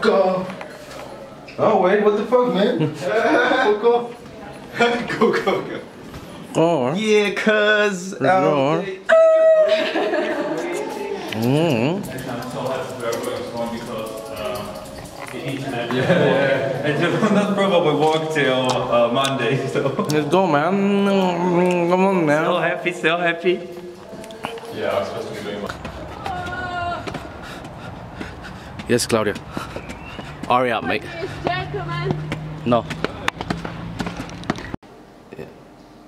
go. Oh, wait, what the fuck, man? go, go. go, go, go. Or yeah, cuz um, or mm. Yeah, and just not probably walk till uh, Monday. So let's go, man. Mm, come on, man. Still happy, still happy. Yeah, I was supposed to be doing. Yes, Claudia. Hurry up, mate. Gentlemen. No.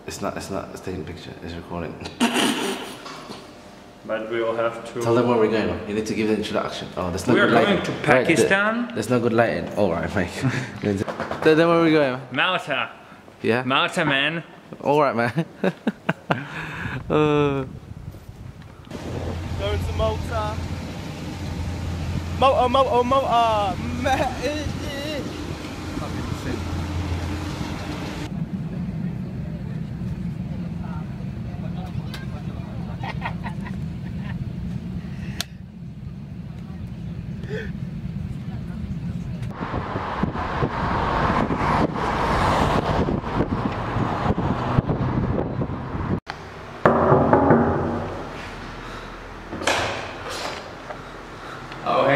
It's not. It's not. It's taking a picture. It's recording. But we will have to. Tell them where we're going. You need to give the introduction. Oh, there's no We good are going lighting. to Right, the- Pakistan. there's no good lighting. All right, mate. Tell them where we're going. Malta. Yeah. Malta, man. All right, man. uh, Going to Malta. Malta, Malta. Ma- Oh,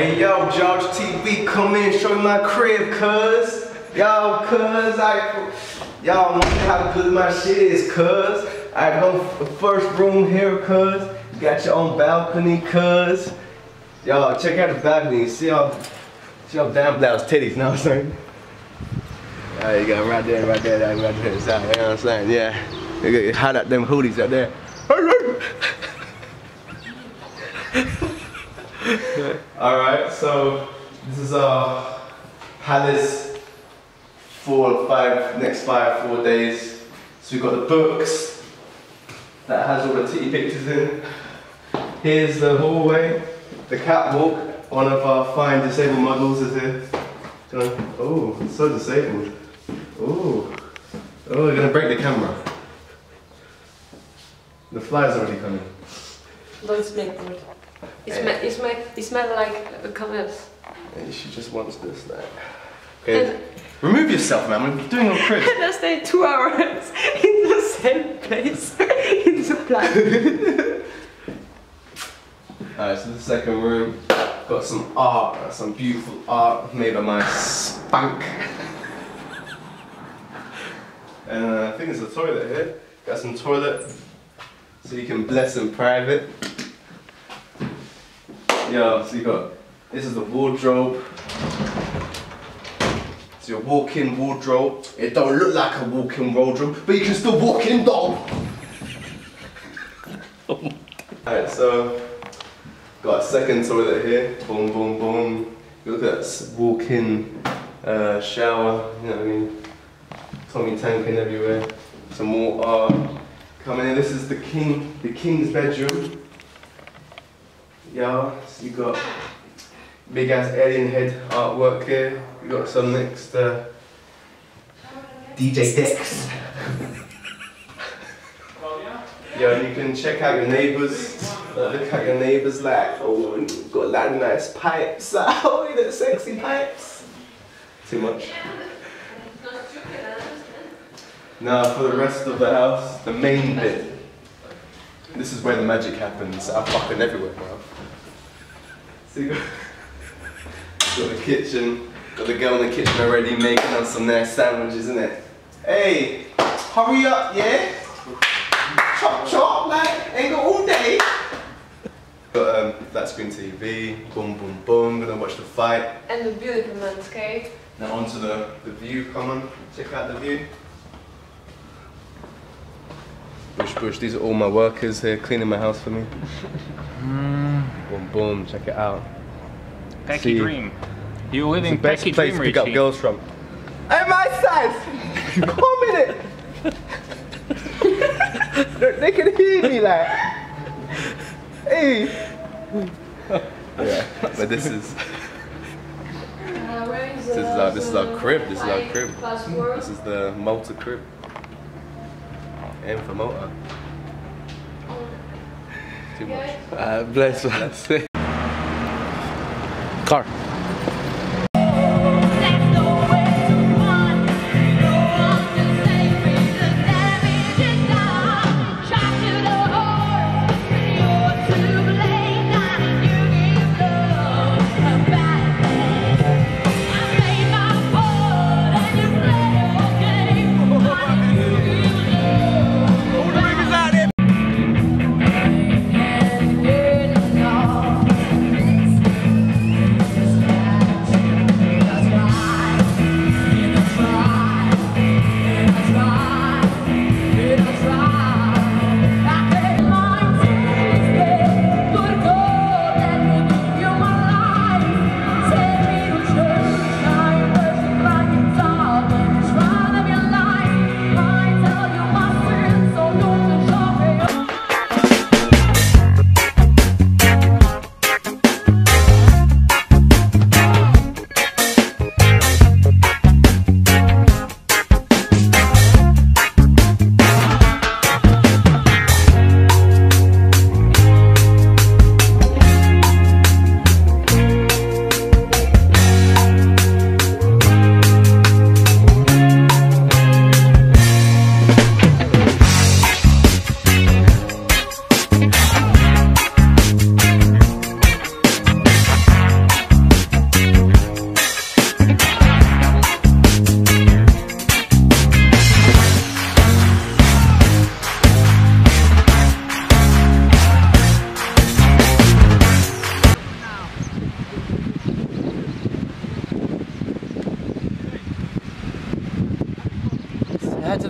hey, yo, George TV, come in, show me my crib, cuz. Yo, cuz, I. Y'all know how good my shit is, cuz. I go first room here, cuz. You got your own balcony, cuz. Y'all, check out the balcony. See y'all, see y'all down blouse titties, know what I'm saying? Yeah, you got right there, right there, right there, right there, you know what I'm saying? Yeah. Got hot out them hoodies out there. Alright, so this is our palace for five next five, four days. So we've got the books that has all the titty pictures in. Here's the hallway, the catwalk. One of our fine disabled models is here. Oh, so disabled. Oh, oh, we're gonna break the camera. The fly's already coming. Don't smell good. It, smell, it, smell, it smell like a. And she just wants this, like. Okay. Remove yourself, man. We're doing a crib. And I stay two hours in the same place in the plant. Alright, so the second room got some art, some beautiful art made by my spank. And uh, I think there's a toilet here. Got some toilet so you can bless in private. Yeah, so you got this is the wardrobe. It's your walk-in wardrobe. It don't look like a walk-in wardrobe, but you can still walk in though. Alright, so got a second toilet here. Boom, boom, boom. Look at that walk-in uh, shower. You know what I mean? Tommy tanking everywhere. Some more art coming in. This is the king, the king's bedroom. Yeah, so you got big ass alien head artwork here. We got some next uh, DJ Dex. Yeah, you can check out your neighbours. Uh, look at your neighbours like, oh, you've got a lot of nice pipes. Oh, you got sexy pipes. Too much. Now for the rest of the house, the main bit. This is where the magic happens. I'm fucking everywhere, bro. So you got, got the kitchen, got the girl in the kitchen already making us some nice sandwiches, isn't it? Hey, hurry up, yeah? Chop chop, like, ain't got all day. Got um, flat screen TV, boom boom boom, gonna watch the fight. and the beautiful landscape. Now onto the, the view, come on, check out the view. Bush Bush, these are all my workers here cleaning my house for me. Boom boom, check it out. Packy See. Dream. You live in the best place Dream, to pick up girls from. Hey my size! Come in it! they, can hear me like. Hey! yeah, but this is this is our this is our crib. This is our crib. This is the Malta crib. M for Malta. Too much. uh, bless us. Car.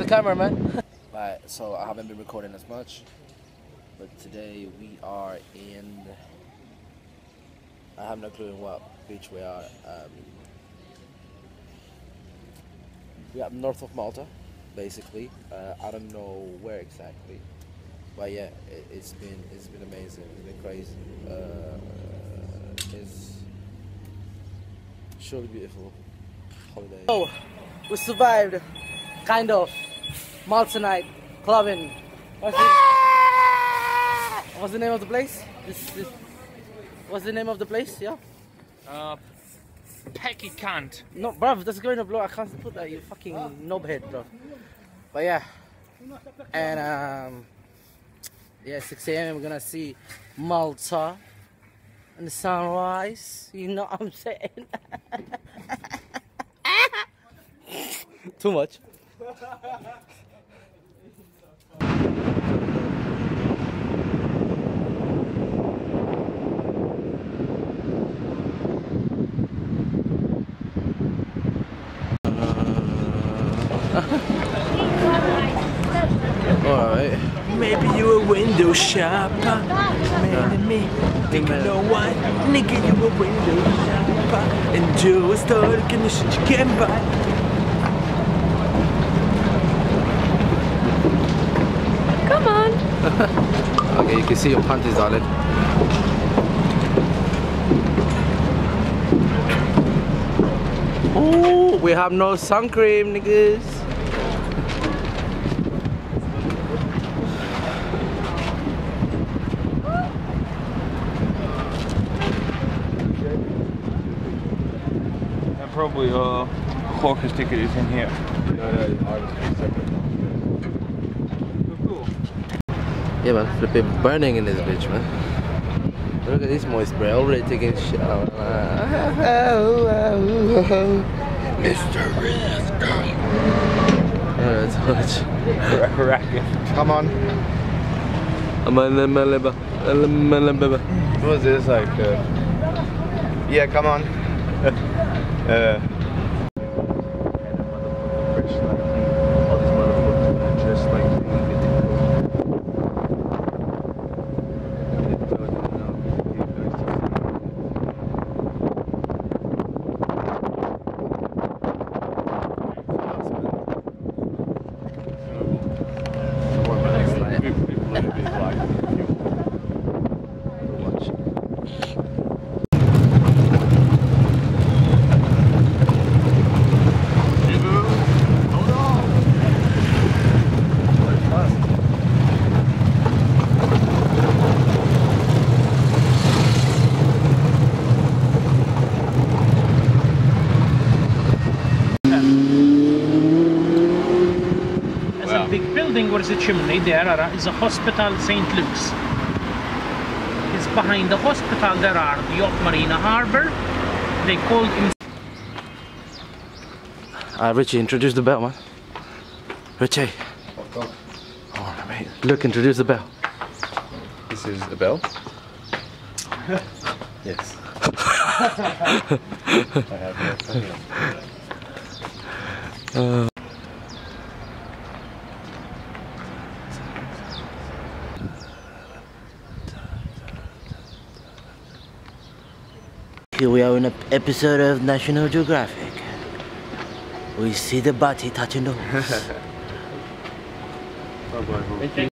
Camera, man. right, so I haven't been recording as much, but today we are in. I have no clue in what beach we are. Um, we are north of Malta, basically. Uh, I don't know where exactly, but yeah, it, it's been it's been amazing. It's been crazy. Uh, it's surely beautiful holiday. Oh, we survived, kind of. Malta night, clubbing. What's the, what's the name of the place? This, this, what's the name of the place? Yeah. Uh, Pecky cunt. No, bruv, that's going to blow. I can't put that. You fucking knobhead, bruv. But yeah, and um, yeah, 6 a.m. We're gonna see Malta and the sunrise. You know what I'm saying? Too much. Alright. Maybe you a window shopper. Man and me. Think you know what? Nigga, you a window shopper. And you a store shit you can buy. Come on. Okay, you can see your panties, darling. Ooh, we have no sun cream, niggas. And probably uh, Hawker's ticket is in here. Yeah, man, flipping burning in this bitch, man. Look at this moist bro, already taking out. Mr. Risk. Yeah, that's much. Racket. Come on. What was this like? Uh, yeah, come on. uh, There's a big building a chimney there are- is a hospital St. Luke's. It's behind the hospital there are the yacht marina harbour. They called in Uh, Richie, introduce the bell, man. Richie. Oh, mate. Look, introduce the bell. this is the bell. yes. I have no idea. Here we are in an episode of National Geographic. We see the body touching the horse.